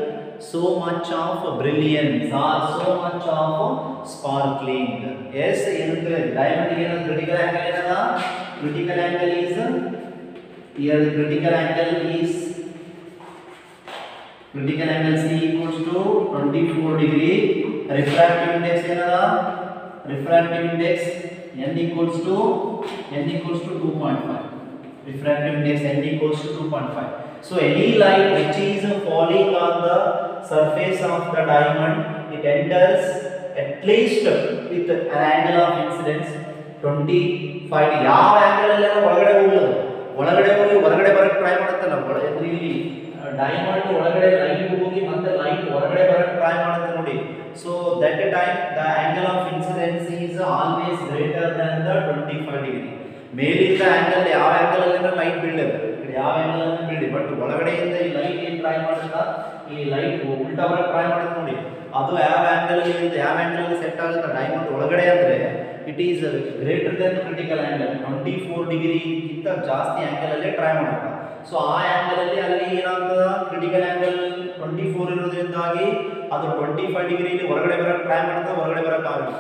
so much of brilliance or so much of sparkling yes ಏನಂದ್ರೆ ಡೈಮಂಡ್ ಏನು ಕ್ರಿಟಿಕಲ್ ಆಂಗಲ್ ಏನದ critical angle is here the critical angle is critical angle c equals to 24 degree refractive index ಏನದ refractive index n equals to n equals to 2.5 refractive index n equals to 2.5 so, any light which is falling on the surface of the diamond, it enters at least with an angle of incidence 25 ಯಾವ angle ಅಲ್ಲ ಒಳಗಡೆ ಹೋಗಲ್ಲ ಒಳಗಡೆ ಹೋಗಿ ಹೊರಗಡೆ ಬರಕ್ಕೆ try ಮಾಡುತ್ತಲ್ಲ ಇಲ್ಲಿ diamond ಒಳಗಡೆ ಲೈಟ್ ಹೋಗಿ ಮತ್ತೆ ಲೈಟ್ ಹೊರಗಡೆ ಬರಕ್ಕೆ ಟ್ರೈ ಮಾಡುತ್ತೆ ನೋಡಿ. So that time the angle of incidence is always greater than the twenty five degree ಮೇಲಿಂದ ಆಂಗಲ್ ಯಾವ ಆಂಗಲ್ ಅಲ್ಲಿ ಲೈಟ್ ಬೀಳಲ್ಲ ಯಾವ ಆಂಗಲ್ ಬಿಡಿ ಬಟ್ ಒಳಗಡೆಯಿಂದ ಈ ಲೈಟ್ ಏನು ಟ್ರೈ ಮಾಡುತ್ತಾ ಈ ಲೈಟ್ ಉಲ್ಟಾ ಬರಕ್ಕೆ ಟ್ರೈ ಮಾಡುತ್ತೆ ನೋಡಿ. ಅದು ಯಾವ ಇರುತ್ತೆ? ಯಾವ ಆ್ಯಂಗಲಲ್ಲಿ ಸೆಟ್ ಆಗುತ್ತೆ? ಡೈಮಂಡ್ ಒಳಗಡೆ ಅಂದರೆ it is greater than critical angle twenty four ಡಿಗ್ರಿಗಿಂತ ಜಾಸ್ತಿ ಆ್ಯಂಗಲಲ್ಲೇ ಟ್ರೈ ಮಾಡುತ್ತೆ. ಸೊ ಆ ಆ್ಯಂಗಲಲ್ಲಿ ಅಲ್ಲಿ ಏನಾಗ್ತದ? ಕ್ರಿಟಿಕಲ್ ಆ್ಯಂಗಲ್ ಟ್ವೆಂಟಿ ಫೋರ್ ಇರೋದ್ರಿಂದಾಗಿ ಅದು ಟ್ವೆಂಟಿ ಫೈವ್ ಡಿಗ್ರಿಲಿ ಹೊರಗಡೆ ಬರಕ್ಕೆ ಟ್ರೈ ಮಾಡುತ್ತೆ, ಹೊರಗಡೆ ಬರೋಕ್ಕಾಗಲ್ಲ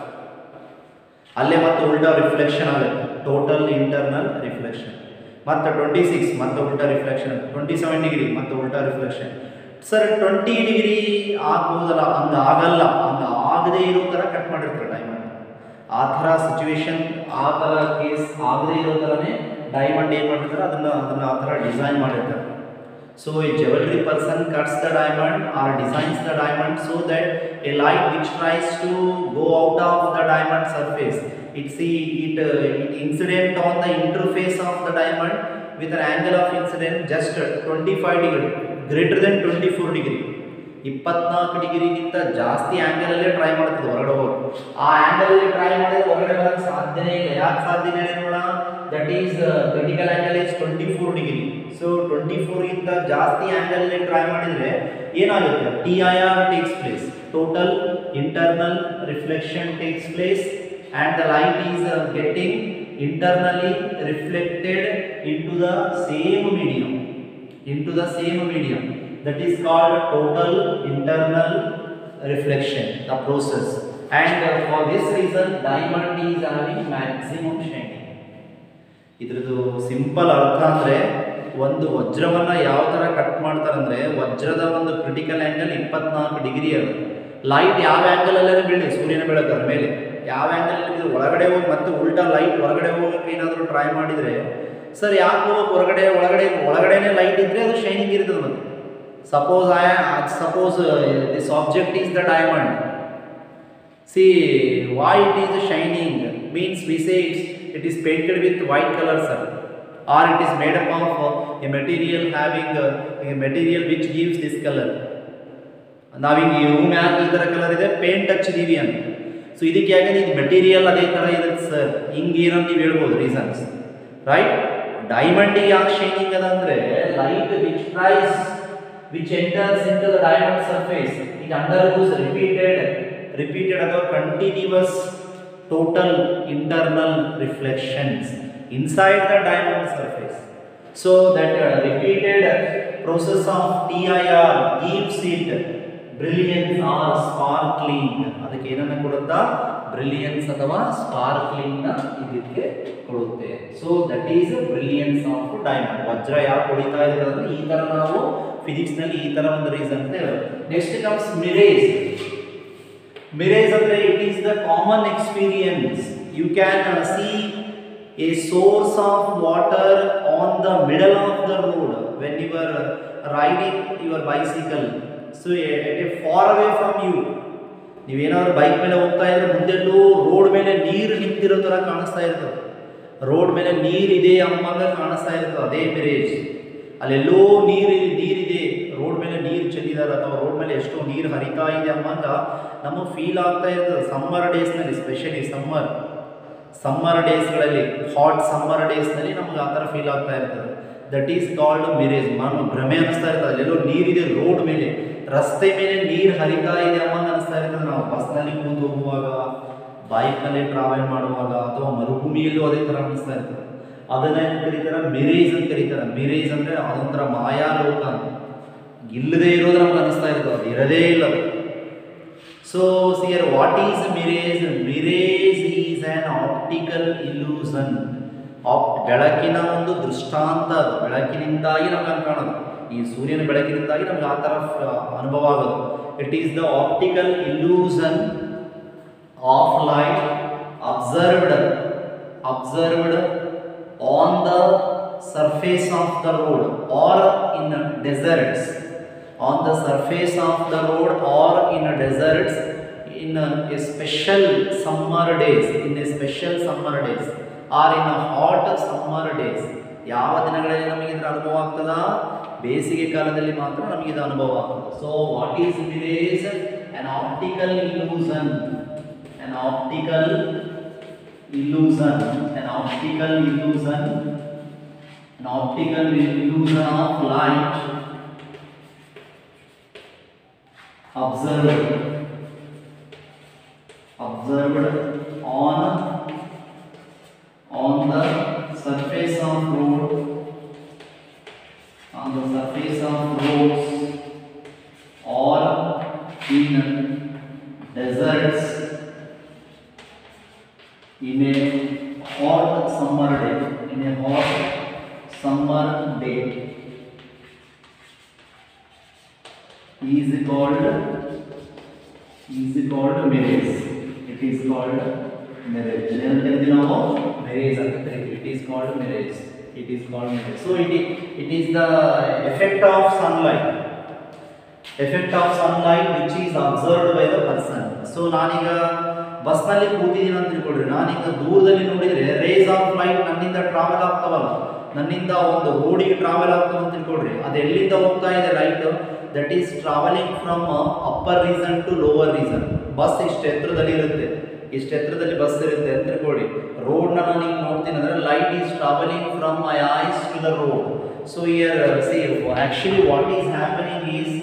ಅಲ್ಲೇ ಮತ್ತೆ ಉಲ್ಟಾ ರಿಫ್ಲೆಕ್ಷನ್ ಆಗುತ್ತೆ. ಟೋಟಲ್ ಇಂಟರ್ನಲ್ ರಿಫ್ಲೆಕ್ಷನ್ ಮತ್ತೆ ಟ್ವೆಂಟಿ ಸಿಕ್ಸ್ ಮತ್ತು ಉಲ್ಟಾ ರಿಫ್ಲೆಕ್ಷನ್ ಟ್ವೆಂಟಿ ಸೆವೆನ್ ಡಿಗ್ರಿ ಮತ್ತು ಉಲ್ಟಾ ರಿಫ್ಲೆಕ್ಷನ್ ಸರ್ ಟ್ವೆಂಟಿ ಡಿಗ್ರಿ ಆಗ್ಬೋದಲ್ಲ? ಹಂಗೆ ಆಗಲ್ಲ. ಹಂಗೆ ಆಗದೇ ಇರೋ ಥರ ಕಟ್ ಮಾಡಿರ್ತಾರೆ ಡೈಮಂಡ್ ಆ ಥರ ಸಿಚುವೇಶನ್ ಆ ಥರ ಕೇಸ್ ಆಗದೇ ಇರೋ ಥರನೇ ಡೈಮಂಡ್ ಏನು ಮಾಡಿರ್ತಾರೆ ಅದನ್ನು ಅದನ್ನು ಆ ಥರ ಡಿಸೈನ್ ಮಾಡಿರ್ತಾರೆ. So a jewelry person cuts the diamond or designs the diamond so that a light which tries to go out of the diamond surface, it see it, uh, it incident on the interface of the diamond with an angle of incident just uh, 25 degree, greater than 24 degree. ಇಪ್ಪತ್ನಾಲ್ಕು ಡಿಗ್ರಿಗಿಂತ ಜಾಸ್ತಿ angle ಅಲ್ಲೇ try ಮಾಡ್ತದೆ ಹೊರಗಡೆ ಹೋಗಿ ಆ angle ಅಲ್ಲಿ try ಮಾಡಿದ್ರೆ ಹೊರಗಡೆ ಬರೋಕ್ಕೆ ಸಾಧ್ಯನೇ ಇಲ್ಲ. ಯಾಕೆ ಸಾಧ್ಯನೇ ಇಲ್ಲ ನೋಡೋಣ? That is critical angle is twenty four degree so twenty ಫೋರ್ಗಿಂತ ಜಾಸ್ತಿ ಆಂಗಲ್ ಅಲ್ಲಿ ಟ್ರೈ ಮಾಡಿದರೆ ಏನಾಗುತ್ತೆ? T I R takes place total internal reflection takes place and the light is uh, getting internally reflected into the same medium into the same medium that is called total internal reflection the process and uh, for this reason diamond is having maximum shining ಇದ್ರದ್ದು simple ಅರ್ಥ ಅಂದರೆ ಒಂದು ವಜ್ರವನ್ನು ಯಾವ ಥರ cut ಮಾಡ್ತಾರಂದ್ರೆ ವಜ್ರದ ಒಂದು critical angle ಇಪ್ಪತ್ನಾಲ್ಕು ಡಿಗ್ರಿ ಅದು ಲೈಟ್ ಯಾವ ಆ್ಯಂಗಲಲ್ಲೇ ಬೀಳಿ ಸೂರ್ಯನ ಬೆಳಕು ಅದ್ರ ಮೇಲೆ ಯಾವ ಆ್ಯಂಗಲಲ್ಲಿ ಒಳಗಡೆ ಹೋಗಿ ಮತ್ತೆ ಉಲ್ಟಾ ಲೈಟ್ ಹೊರಗಡೆ ಹೋಗೋಕೆ ಏನಾದರೂ ಟ್ರೈ ಮಾಡಿದರೆ ಸರ್ ಯಾಕೆ ಹೋಗೋಕೆ ಹೊರಗಡೆ ಒಳಗಡೆ ಒಳಗಡೆನೇ ಲೈಟ್ ಇದ್ದರೆ ಅದು ಶೈನಿಂಗ್ ಇರ್ತದೆ ಮತ್ತೆ. Suppose I suppose this object is the diamond See why it is shining means we say it's, it is painted with white color sir. Or it is made up of a a material having material which gives this color. ನಾವೀಗ ಈ room ಯಾಕೆ ಈ ಥರ colour ಇದೆ paint ಹಚ್ಚಿದೀವಿ ಅಂತ. So ಇದಕ್ಕೆ ಯಾಕಂದ್ರೆ ಇದು ಮೆಟೀರಿಯಲ್ ಅದೇ ಥರ ಇರುತ್ತೆ ಸರ್ ಹಿಂಗೆ ಏನಂತ ನೀವು ಹೇಳ್ಬೋದು ರೀಸನ್ಸ್ ರೈಟ್ ಡೈಮಂಡಿಗೆ ಯಾಕೆ ಶೈನಿಂಗ್ ಅದ ಅಂದರೆ light which tries which enters into the diamond surface it undergoes repeated repeated ಅಥವಾ continuous total internal reflections inside the diamond surface so that uh, repeated process of TIR gives it brilliance or sparkling ಅದಕ್ಕೆ ಏನನ್ನ ಕೊಡುತ್ತಾ? Brilliance ಅಥವಾ ಸ್ಪಾರ್ಕ್ಲಿಂಗ್ನ ಇದಕ್ಕೆ ಕೊಡುತ್ತೆ. So that is brilliance of diamond ವಜ್ರ ಯಾಕೆ ಹೊಡಿತಾ ಅಂದ್ರೆ ಈ ತರ ನಾವು ಫಿಸಿಕ್ಸ್ನಲ್ಲಿ ಈ ತರ ಒಂದು ರೀಸನ್ ಅಂತ ನೆಕ್ಸ್ಟ್ ಕಮ್ಸ್ ಮಿರೇಜ್ ಮಿರೇಜ್ ಅಂದ್ರೆ it is the common experience you can see a source of water on the middle of the road when you are riding your bicycle a far away from you ನೀವೇನಾದ್ರೂ bike ಮೇಲೆ ಹೋಗ್ತಾ ಇದ್ರೆ ಮುಂದೆಲ್ಲೂ road ಮೇಲೆ ನೀರು ನಿಂತಿರೋ ಥರ ಕಾಣಿಸ್ತಾ ಇರ್ತದೆ. ರೋಡ್ ಮೇಲೆ ನೀರಿದೆ ಅಂಬಂಗ ಕಾಣಿಸ್ತಾ ಇರ್ತದೆ ಅದೇ ಮಿರೇಜ್ ಅಲ್ಲೆಲ್ಲೋ ನೀರು, ನೀರಿದೆ. ರೋಡ್ ಮೇಲೆ ನೀರು ಚೆಲ್ಲಿದ್ದಾರೆ ಅಥವಾ ರೋಡ್ ಮೇಲೆ ಎಷ್ಟೋ ನೀರು ಹರಿತಾ ಇದೆ ಅಂಬಂಗ ನಮಗೆ ಫೀಲ್ ಆಗ್ತಾ ಇರ್ತದೆ. ಸಮ್ಮರ್ ಡೇಸ್ನಲ್ಲಿ ಸ್ಪೆಷಲಿ ಸಮ್ಮರ್ ಸಮ್ಮರ್ ಡೇಸ್ಗಳಲ್ಲಿ ಹಾಟ್ ಸಮ್ಮರ್ ಡೇಸ್ನಲ್ಲಿ ನಮ್ಗೆ ಆ ಥರ ಫೀಲ್ ಆಗ್ತಾ ಇರ್ತದೆ. ದಟ್ ಈಸ್ ಕಾಲ್ಡ್ ಮಿರೇಜ್ ನಾನು ಭ್ರಮೆ ಅನಿಸ್ತಾ ಇರ್ತದೆ. ಅಲ್ಲೆಲ್ಲೋ ನೀರಿದೆ ರೋಡ್ ಮೇಲೆ. ರಸ್ತೆ ಮೇಲೆ ನೀರು ಹರಿತಾ ಇದೆ ಅಮ್ಮ ಅನಿಸ್ತಾ ಇರ್ತದೆ ನಾವು ಬಸ್ನಲ್ಲಿ ಕೂತು ಹೋಗುವಾಗ ಬೈಕ್ನಲ್ಲಿ ಟ್ರಾವೆಲ್ ಮಾಡುವಾಗ ಅಥವಾ ಮರುಭೂಮಿಯಲ್ಲೂ ಅದೇ ಥರ ಅನಿಸ್ತಾ ಇರ್ತದೆ. ಅದನ್ನ ಏನು ಕರೀತಾರೆ? ಮಿರೇಜ್ ಅಂತ ಕರೀತಾರೆ. ಮಿರೇಜ್ ಅಂದರೆ ಅದೊಂಥರ ಮಾಯಾಲೋಕ ಇಲ್ಲದೆ ಇರೋದು ನಮ್ಗೆ ಅನಿಸ್ತಾ ಇರ್ತದೆ ಅದು ಇರದೇ ಇಲ್ಲ so see here what is mirage mirage is an optical illusion. App ಬೆಳಕಿನ ಒಂದು ದೃಷ್ಟಾಂತ ಅದು. ಬೆಳಕಿನಿಂದಾಗಿ ನಮ್ಗೆ ಕಾಣೋದು. ಈ ಸೂರ್ಯನ ಬೆಳಕಿನಿಂದಾಗಿ ನಮ್ಗೆ ಆ ಥರ ಅನುಭವ ಆಗೋದು. It is the optical illusion of light observed observed on the surface of the road or in deserts on the surface of the road or in deserts in a special summer days in a special summer days or in a hot summer days ಯಾವ ದಿನಗಳಲ್ಲಿ ನಮಗೆ ಇದರ ಅನುಭವ ಆಗ್ತದ? ಬೇಸಿಗೆ ಕಾಲದಲ್ಲಿ ಮಾತ್ರ ನಮಗೆ ಇದು ಅನುಭವ ಆಗ್ತದೆ. So what is mirage an optical illusion an optical illusion an optical illusion an optical illusion of light observe observed on on the surface of road on the surface of roads or in deserts in a hot summer day in a hot summer day is called is called mirage it is called mirage Then the you know marriage it is called marriage. it is called marriage. so it is, it is the effect of sunlight effect of sunlight which is observed by the person so ನಾನೀಗ ಬಸ್ನಲ್ಲಿ ಕೂತಿದ್ದೀನಿ ಅಂತ ತಿಳ್ಕೊಳ್ರಿ ನಾನೀಗ ದೂರದಲ್ಲಿ ನೋಡಿದರೆ rays of light ನನ್ನಿಂದ travel ಆಗ್ತಾವಲ್ಲ ನನ್ನಿಂದ ಒಂದು ರೋಡಿಗೆ ಟ್ರಾವೆಲ್ ಆಗ್ತಾವ ಅಂತ ತಿಳ್ಕೊಳ್ರಿ ಅದು ಎಲ್ಲಿಂದ ಹೋಗ್ತಾ ಇದೆ light that is travelling from upper region to lower region bus ಇಷ್ಟು ಎತ್ತರದಲ್ಲಿ ಇರುತ್ತೆ ಇಷ್ಟು ಎತ್ತರದಲ್ಲಿ ಬಸ್ ಇರುತ್ತೆ ಅಂತ ತಿಳ್ಕೊಳ್ಳಿ ರೋಡ್ನ ನಾನು ಈಗ ನೋಡ್ತೀನಿ ಅಂದರೆ light is travelling from my eyes to the road so here see actually what is happening is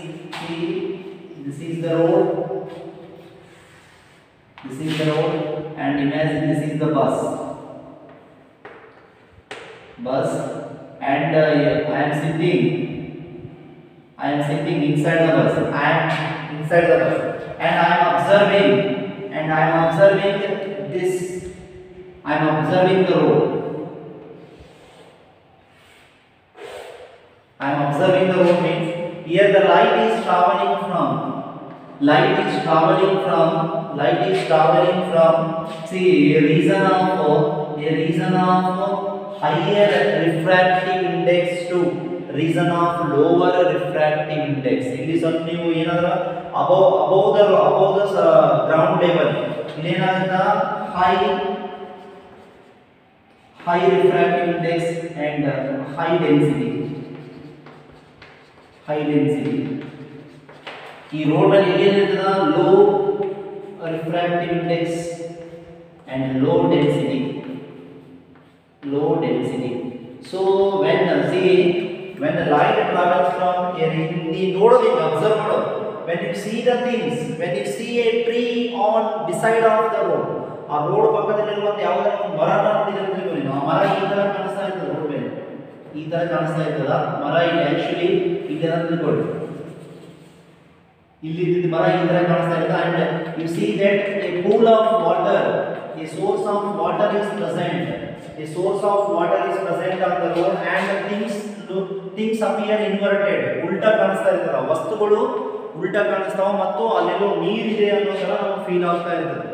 this is the road this is the road and imagine this is the bus bus and uh, yeah, I am sitting I am sitting inside the bus I am inside the bus and I am observing and I am observing this I am observing the road. I am observing the road means here the light is traveling from light is traveling from light is traveling from see a reason of a reason of uh, higher refractive index to reason of lower refractive index ಇಲ್ಲಿ ಸ್ವಲ್ಪ ನೀವು ಏನಾದ್ರ above above the above the ground level ಇಲ್ಲಿ ಏನಾಗುತ್ತೆ high high refractive index and uh, high density high density ಈ ರೋಡಲ್ಲಿ ಏನೇನಿರ್ತದ low refractive index and low density low density so when see when the light travels from a ಈಗ observe ಮಾಡೋದು when you see the things, when you see a tree on beside of the road, ಆ road ಪಕ್ಕದಲ್ಲಿರುವಂತ ಯಾವುದಾದ್ರು ಒಂದು ಮರನ ನೋಡಿದ್ರೆ ತಿಳ್ಕೊ ಆ ಮರ ಈ ತರ ಕಾಣಿಸ್ತಾ ಇರ್ತದೆ ರೋಡ್ ಮೇಲೆ. ಈ ತರ ಕಾಣಿಸ್ತಾ ಇರ್ತದ? ಮರ ಇಲ್ಲಿ ಆಕ್ಚುಲಿ ಈ ತರ ತಿಳ್ಕೊಳ್ಳಿ. ಇಲ್ಲಿ ಇದ್ದಿದ್ದ ಮರ ಈ ತರ ಕಾಣಿಸ್ತಾ ಇರ್ತದೆ. And you see that a pool of water a source of water is present a source of water is present on the road and things things appear inverted ಉಲ್ಟಾ ಕಾಣಿಸ್ತಾ ಇರ್ತದ ವಸ್ತುಗಳು ಉಲ್ಟಾ ಕಾಣಿಸ್ತಾವ ಮತ್ತು ಅಲ್ಲೆಲ್ಲೋ ನೀರಿದೆ ಅನ್ನೋ ತರ ನಮಗೆ ಫೀಲ್ ಆಗ್ತಾ ಇರ್ತದೆ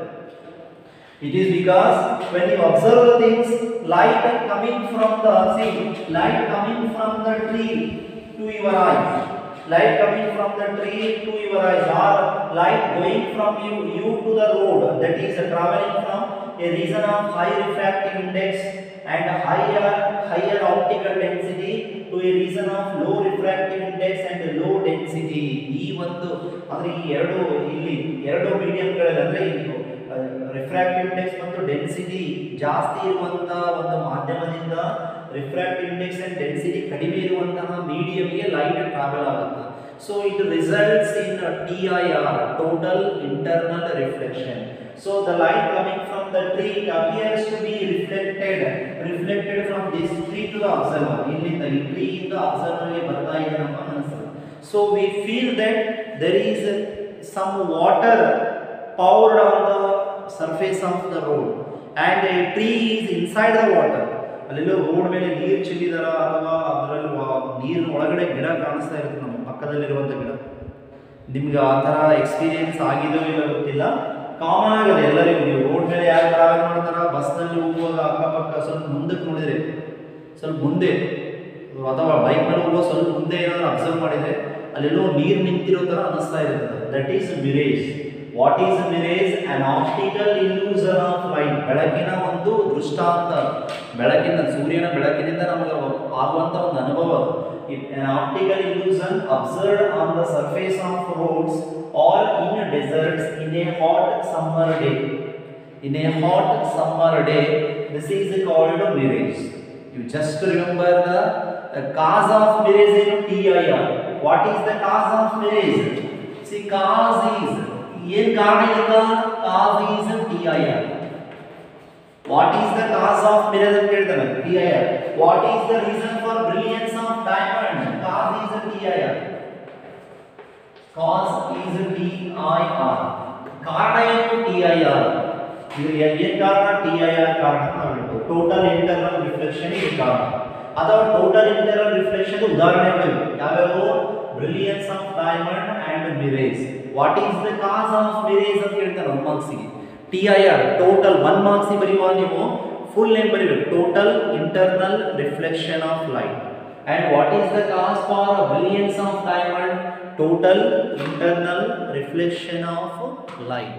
It is because when you observe things, light coming from the see, light coming from the tree to your eyes, light coming from the tree to your eyes, or light going from you you to the road, that is traveling from a region of high refractive index and higher higher optical density to a reason of low refractive index and low density. ಈ ಒಂದು, ಅಂದ್ರೆ ಈ ಎರಡು, ಇಲ್ಲಿ ಎರಡು ಮೀಡಿಯಂಗಳಲ್ಲಿ ಅಂದ್ರೆ ಇದು refractive index ಮತ್ತು ಡೆನ್ಸಿಟಿ ಜಾಸ್ತಿ ಇರುವಂತಹ ಒಂದು ಮಾಧ್ಯಮದಿಂದ ರಿಫ್ರಾಕ್ಟಿವ್ ಇಂಡೆಕ್ಸ್ ಅಂಡ್ ಡೆನ್ಸಿಟಿ ಕಡಿಮೆ ಇರುವಂತಹ ಮೀಡಿಯಂಗೆ ಲೈಟ್ ಟ್ರಾವೆಲ್ ಆಗುತ್ತೆ so it results in T I R total internal reflection so the light coming from tree to be reflected reflected from this tree to the observer ಇಲ್ಲಿಂದ ಈ tree ಇಂದ ಅಬ್ಸರ್ವರ್ಗೆ ಬರ್ತಾ ಇದೆ ನಮ್ಮ ಅನಿಸ್ತದೆ so we feel that there is some water poured on the surface of the road and a tree is inside the water ಅಲ್ಲೆಲ್ಲೋ road ಮೇಲೆ ನೀರು ಚೆಲ್ಲಿದಾರ ಅಥವಾ ಅದರಲ್ಲಿ ನೀರಿನ ಒಳಗಡೆ ಗಿಡ ಕಾಣಿಸ್ತಾ ಇರುತ್ತೆ ನಮ್ಮ ಪಕ್ಕದಲ್ಲಿರುವಂಥ ಗಿಡ. ನಿಮ್ಗೆ ಆ ಥರ ಎಕ್ಸ್ಪೀರಿಯನ್ಸ್ ಆಗಿದೋ ಇಲ್ಲ ಗೊತ್ತಿಲ್ಲ. ಕಾಮನ್ ಆಗಿದೆ ಎಲ್ಲರಿಗೂ ನೀವು ರೋಡ್ ಮೇಲೆ ಯಾರು ಟ್ರಾವೆಲ್ ಮಾಡ್ತಾರ ಬಸ್ನಲ್ಲಿ ಹೋಗುವಾಗ ಅಕ್ಕಪಕ್ಕ ಸ್ವಲ್ಪ ಮುಂದಕ್ಕೆ ನೋಡಿದ್ರೆ, ಸ್ವಲ್ಪ ಮುಂದೆ, ಅಥವಾ ಬೈಕ್ ಮೇಲೆ ಹೋಗುವ ಸ್ವಲ್ಪ ಮುಂದೆ ಏನಾದ್ರು ಅಬ್ಸರ್ವ್ ಮಾಡಿದ್ರೆ ಅಲ್ಲೆಲ್ಲೋ ನೀರು ನಿಂತಿರೋ ಥರ ಅನಿಸ್ತಾ ಇರ್ತದೆ that is mirage what is mirage an optical illusion of light ಬೆಳಕಿನ ಒಂದು ದೃಷ್ಟಾಂತ. ಬೆಳಕಿನ, ಸೂರ್ಯನ ಬೆಳಕಿನಿಂದ ನಮಗೆ ಆಗುವಂಥ ಒಂದು ಅನುಭವ if an optical illusion observed on the surface of roads or in deserts in a hot summer day. In a hot summer day, this is called a mirage. You just remember the, the cause of mirage in TIR. What is the cause of mirage? See, cause is, in cause is TIR. is T I R what is the cause of mirror ಅಂತ ಕೇಳ್ತಾನೆ T I R what is the reason for brilliance of diamond cause is T I R cause is T I R ಕಾರಣ ಏನು T I R ಇದು ಏನ್ ಕಾರಣ T I R ಕಾರಣ ನಾವು total internal reflection ಇದು ಕಾರಣ ಅಥವಾ ಟೋಟಲ್ ಇಂಟರ್ನಲ್ ರಿಫ್ಲೆಕ್ಷನ್ ಉದಾಹರಣೆಗಳು ಯಾವ್ಯಾವು brilliance of diamond and mirage what is the cause of mirage ಅಂತ ಹೇಳ್ತಾರೆ one ಮಾರ್ಕ್ಸಿಗೆ T I R total one ಮಾರ್ಕ್ಸಿಗೆ ಬರೆಯುವ ನೀವು ಫುಲ್ ನೇಮ್ ಬರೀಬೇಕು total internal reflection of light and what is the cause for brilliance of diamond total internal reflection of light